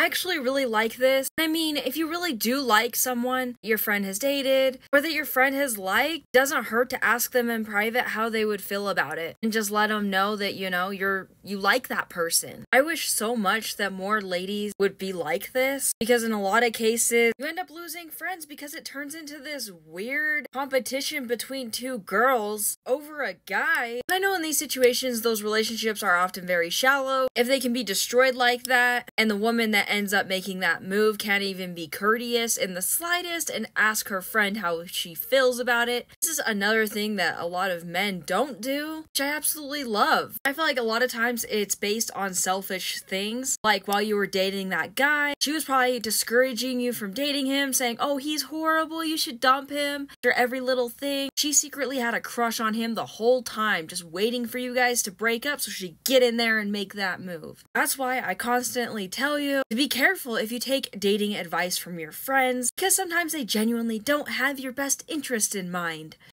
Actually really like this. I mean, if you really do like someone your friend has dated or that your friend has liked, doesn't hurt to ask them in private how they would feel about it and just let them know that, you know, you're you like that person. I wish so much that more ladies would be like this because in a lot of cases you end up losing friends because it turns into this weird competition between two girls over a guy. And I know in these situations those relationships are often very shallow. If they can be destroyed like that and the woman that ends up making that move can't even be courteous in the slightest and ask her friend how she feels about it. Is another thing that a lot of men don't do, which I absolutely love. I feel like a lot of times it's based on selfish things. Like while you were dating that guy, she was probably discouraging you from dating him, saying, Oh, he's horrible, you should dump him after every little thing. She secretly had a crush on him the whole time, just waiting for you guys to break up so she'd get in there and make that move. That's why I constantly tell you to be careful if you take dating advice from your friends, because sometimes they genuinely don't have your best interest in mind.